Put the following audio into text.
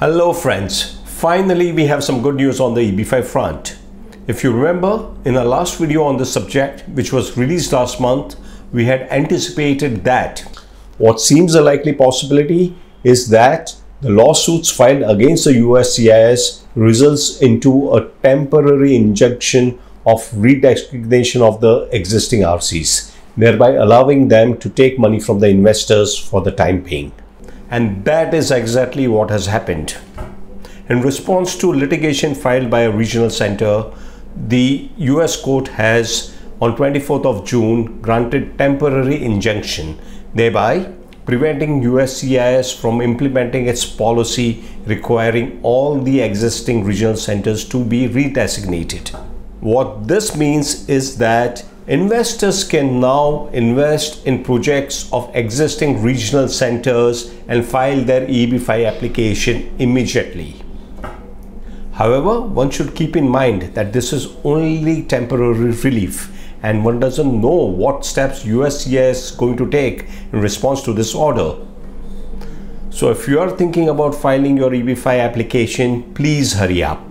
Hello friends, finally we have some good news on the EB5 front. If you remember, in our last video on this subject, which was released last month, we had anticipated that what seems a likely possibility is that the lawsuits filed against the USCIS results into a temporary injunction of redesignation of the existing RCs, thereby allowing them to take money from the investors for the time being. And that is exactly what has happened. In response to litigation filed by a regional center, the US court has on 24th of June granted temporary injunction, thereby preventing USCIS from implementing its policy requiring all the existing regional centers to be redesignated. What this means is that Investors can now invest in projects of existing regional centers and file their EB5 application immediately. However, one should keep in mind that this is only temporary relief and one doesn't know what steps USCIS is going to take in response to this order. So if you are thinking about filing your EB5 application, please hurry up.